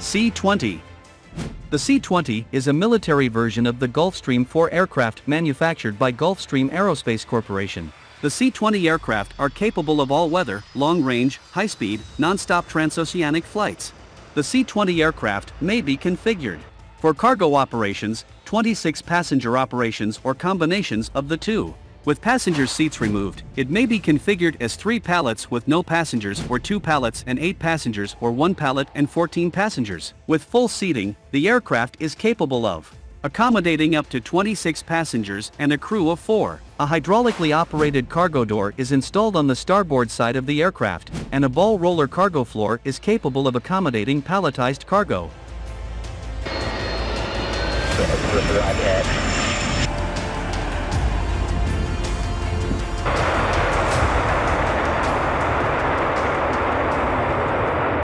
C-20 The C-20 is a military version of the Gulfstream 4 aircraft manufactured by Gulfstream Aerospace Corporation. The C-20 aircraft are capable of all-weather, long-range, high-speed, non-stop transoceanic flights. The C-20 aircraft may be configured for cargo operations, 26 passenger operations or combinations of the two. With passenger seats removed, it may be configured as 3 pallets with no passengers or 2 pallets and 8 passengers or 1 pallet and 14 passengers. With full seating, the aircraft is capable of accommodating up to 26 passengers and a crew of 4. A hydraulically operated cargo door is installed on the starboard side of the aircraft, and a ball roller cargo floor is capable of accommodating palletized cargo.